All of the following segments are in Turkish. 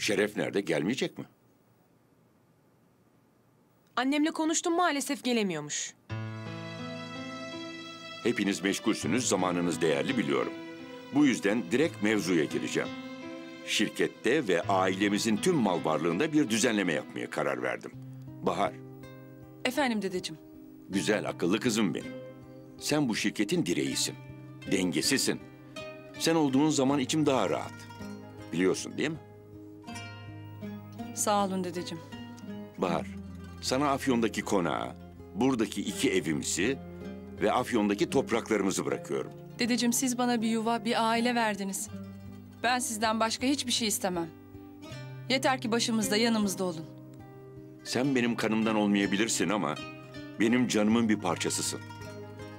Şeref nerede? Gelmeyecek mi? Annemle konuştum maalesef gelemiyormuş. Hepiniz meşgulsünüz, zamanınız değerli biliyorum. Bu yüzden direkt mevzuya gireceğim. Şirkette ve ailemizin tüm mal varlığında bir düzenleme yapmaya karar verdim. Bahar, Efendim dedeciğim. güzel, akıllı kızım benim. Sen bu şirketin direğisin. Dengesisin. Sen olduğun zaman içim daha rahat. Biliyorsun değil mi? Sağ olun dedeciğim. Bahar, sana Afyon'daki konağı, buradaki iki evimizi ve Afyon'daki topraklarımızı bırakıyorum. Dedeciğim siz bana bir yuva, bir aile verdiniz. Ben sizden başka hiçbir şey istemem. Yeter ki başımızda, yanımızda olun. Sen benim kanımdan olmayabilirsin ama benim canımın bir parçasısın.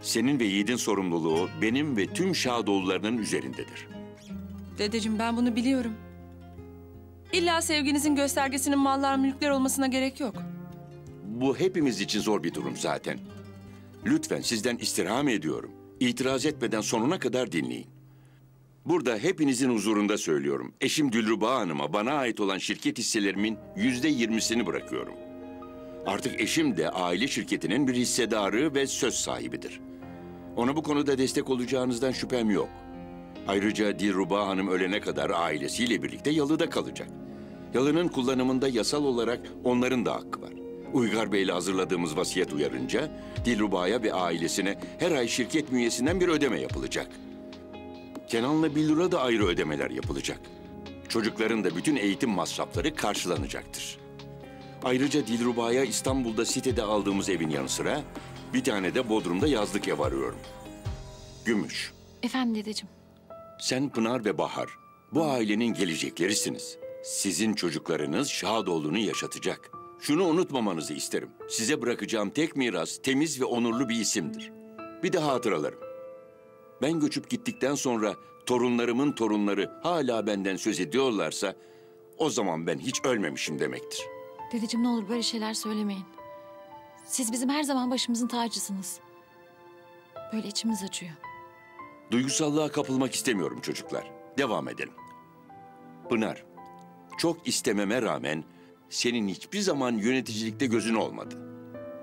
Senin ve Yiğit'in sorumluluğu benim ve tüm Şadoğullarının üzerindedir. Dedeciğim ben bunu biliyorum. İlla sevginizin göstergesinin mallar, mülkler olmasına gerek yok. Bu hepimiz için zor bir durum zaten. Lütfen sizden istirham ediyorum. İtiraz etmeden sonuna kadar dinleyin. Burada hepinizin huzurunda söylüyorum. Eşim Dülruba Hanım'a bana ait olan şirket hisselerimin yüzde yirmisini bırakıyorum. Artık eşim de aile şirketinin bir hissedarı ve söz sahibidir. Ona bu konuda destek olacağınızdan şüphem yok. Ayrıca Dilruba Hanım ölene kadar ailesiyle birlikte yalıda kalacak. Yalının kullanımında yasal olarak onların da hakkı var. Uygar Bey'le hazırladığımız vasiyet uyarınca Dilruba'ya ve ailesine her ay şirket bünyesinden bir ödeme yapılacak. Kenan'la Billur'a da ayrı ödemeler yapılacak. Çocukların da bütün eğitim masrafları karşılanacaktır. Ayrıca Dilruba'ya İstanbul'da sitede aldığımız evin yanı sıra bir tane de Bodrum'da yazlık ev arıyorum. Gümüş, Efendim dedeciğim. sen Pınar ve Bahar bu ailenin geleceklerisiniz. Sizin çocuklarınız Şadoğlu'nu yaşatacak. Şunu unutmamanızı isterim. Size bırakacağım tek miras temiz ve onurlu bir isimdir. Bir de hatıralarım. Ben göçüp gittikten sonra torunlarımın torunları hala benden söz ediyorlarsa o zaman ben hiç ölmemişim demektir. Dedeciğim ne olur böyle şeyler söylemeyin. Siz bizim her zaman başımızın tacısınız. Böyle içimiz acıyor. Duygusallığa kapılmak istemiyorum çocuklar. Devam edelim. Pınar, çok istememe rağmen senin hiçbir zaman yöneticilikte gözün olmadı.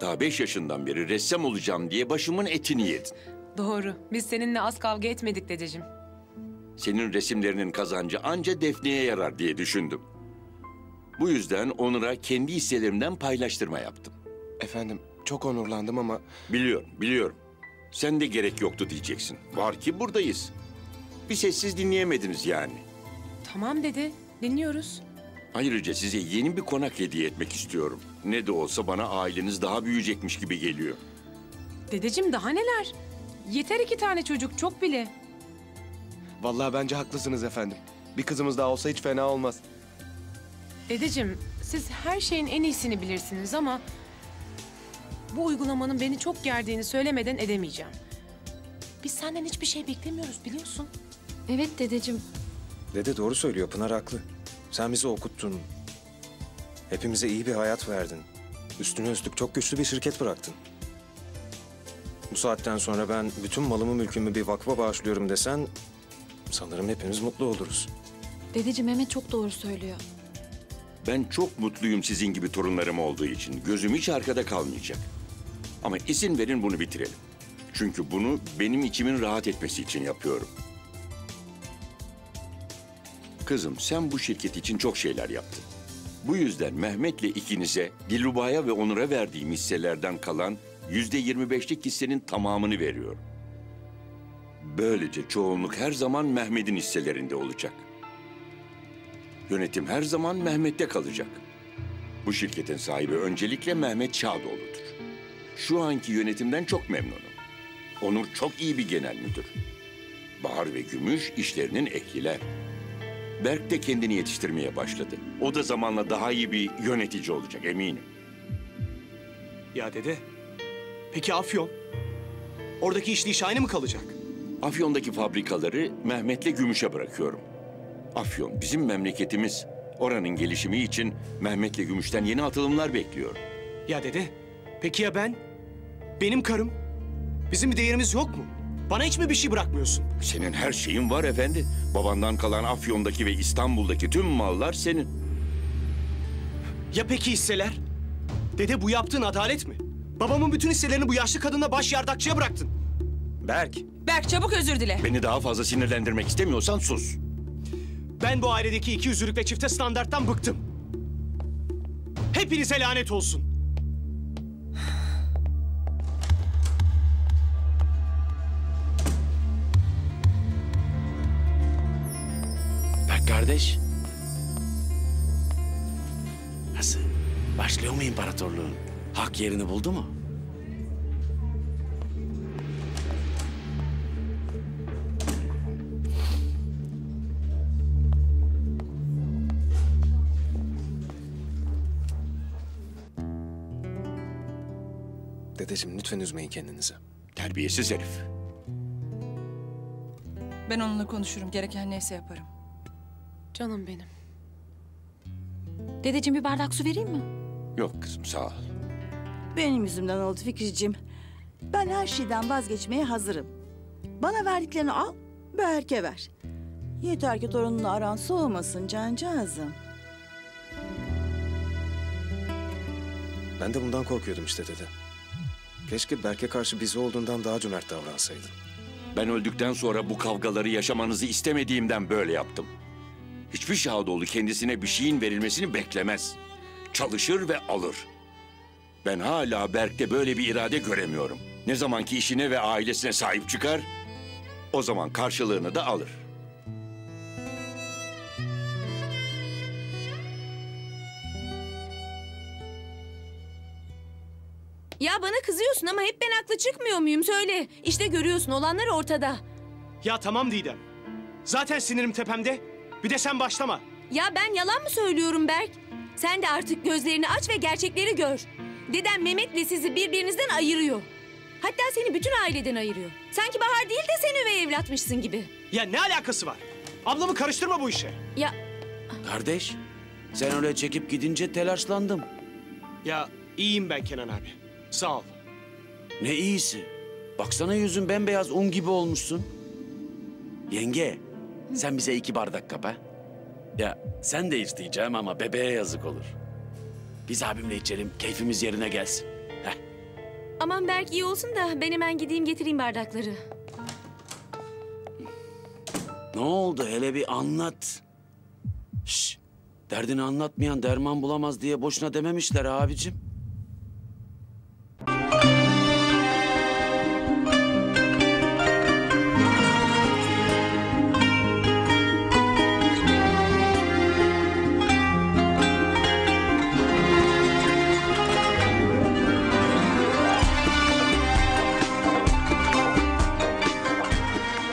Daha beş yaşından beri ressam olacağım diye başımın etini yedin. Doğru. Biz seninle az kavga etmedik dedeciğim. Senin resimlerinin kazancı anca Defne'ye yarar diye düşündüm. Bu yüzden Onur'a kendi hisselerimden paylaştırma yaptım. Efendim çok onurlandım ama Biliyorum, biliyorum. Sen de gerek yoktu diyeceksin. Var ki buradayız. Bir sessiz dinleyemediniz yani. Tamam dedi. Dinliyoruz. Ayrıca size yeni bir konak hediye etmek istiyorum. Ne de olsa bana aileniz daha büyüyecekmiş gibi geliyor. Dedeciğim daha neler? Yeter iki tane çocuk çok bile. vallahi bence haklısınız efendim. Bir kızımız daha olsa hiç fena olmaz. Dedeciğim siz her şeyin en iyisini bilirsiniz ama... ...bu uygulamanın beni çok gerdiğini söylemeden edemeyeceğim. Biz senden hiçbir şey beklemiyoruz biliyorsun. Evet dedeciğim. Dede doğru söylüyor Pınar haklı. Sen bizi okuttun. Hepimize iyi bir hayat verdin. Üstüne üstlük çok güçlü bir şirket bıraktın. Bu saatten sonra ben bütün malımı mülkümü bir vakfa bağışlıyorum desen... ...sanırım hepimiz mutlu oluruz. Dedeciğim Mehmet çok doğru söylüyor. Ben çok mutluyum sizin gibi torunlarım olduğu için. Gözüm hiç arkada kalmayacak. Ama izin verin bunu bitirelim. Çünkü bunu benim içimin rahat etmesi için yapıyorum. Kızım sen bu şirket için çok şeyler yaptın. Bu yüzden Mehmet'le ikinize Dilruba'ya ve Onur'a verdiğim hisselerden kalan yüzde yirmi beşlik hissenin tamamını veriyorum. Böylece çoğunluk her zaman Mehmet'in hisselerinde olacak. Yönetim her zaman Mehmet'te kalacak. Bu şirketin sahibi öncelikle Mehmet Şadoğlu'dur. Şu anki yönetimden çok memnunum. Onur çok iyi bir genel müdür. Bahar ve Gümüş işlerinin ehliler. Berk de kendini yetiştirmeye başladı. O da zamanla daha iyi bir yönetici olacak eminim. Ya dede, peki Afyon? Oradaki işleyiş aynı mı kalacak? Afyon'daki fabrikaları Mehmet'le Gümüş'e bırakıyorum. Afyon bizim memleketimiz. Oranın gelişimi için Mehmet'le Gümüş'ten yeni atılımlar bekliyorum. Ya dede, peki ya ben? Benim karım? Bizim bir değerimiz yok mu? Bana hiç mi bir şey bırakmıyorsun? Senin her şeyin var efendi. Babandan kalan Afyon'daki ve İstanbul'daki tüm mallar senin. Ya peki hisseler? Dede bu yaptığın adalet mi? Babamın bütün hisselerini bu yaşlı kadınla baş yardakçıya bıraktın. Berk, Berk çabuk özür dile. Beni daha fazla sinirlendirmek istemiyorsan sus. Ben bu ailedeki iki yüzlülük ve çifte standarttan bıktım. Hepinize lanet olsun. Kardeş. Nasıl? Başlıyor mu imparatorluğun? Hak yerini buldu mu? dedeciğim lütfen üzmeyin kendinizi. Terbiyesiz herif. Ben onunla konuşurum. Gereken neyse yaparım. Canım benim. Dedeciğim bir bardak su vereyim mi? Yok kızım sağ ol. Benim yüzümden oldu Fikriciğim. Ben her şeyden vazgeçmeye hazırım. Bana verdiklerini al, Berke ver. Yeter ki torununla aran soğumasın cancağızım. Ben de bundan korkuyordum işte dede. Keşke Berk'e karşı bizi olduğundan daha cömert davransaydın. Ben öldükten sonra bu kavgaları yaşamanızı istemediğimden böyle yaptım. Hiçbir Şahadoğlu kendisine bir şeyin verilmesini beklemez. Çalışır ve alır. Ben hala Berk'te böyle bir irade göremiyorum. Ne zamanki işine ve ailesine sahip çıkar, o zaman karşılığını da alır. Ya bana kızıyorsun ama hep ben haklı çıkmıyor muyum söyle. İşte görüyorsun olanlar ortada. Ya tamam Didem. Zaten sinirim tepemde. Bir de sen başlama. Ya ben yalan mı söylüyorum Berk? Sen de artık gözlerini aç ve gerçekleri gör. Dedem Mehmet'le sizi birbirinizden ayırıyor. Hatta seni bütün aileden ayırıyor. Sanki Bahar değil de sen üvey evlatmışsın gibi. Ya ne alakası var? Ablamı karıştırma bu işe. Ya Kardeş, sen öyle çekip gidince telaşlandım. Ya iyiyim ben Kenan abi. Sağ ol. Ne iyisi. Baksana yüzün bembeyaz un gibi olmuşsun. Yenge, sen bize iki bardak kap ha. Ya sen de isteyeceğim ama bebeğe yazık olur. Biz abimle içelim, keyfimiz yerine gelsin. Heh. aman Berk iyi olsun da ben hemen gideyim getireyim bardakları. Ne oldu hele bir anlat. Şş, derdini anlatmayan derman bulamaz diye boşuna dememişler abicim.